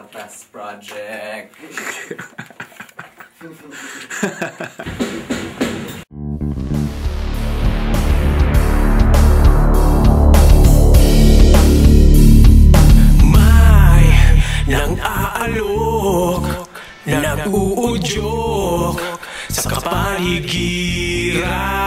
the best project. May nang aalok, nag-uudyok sa kapaligiran.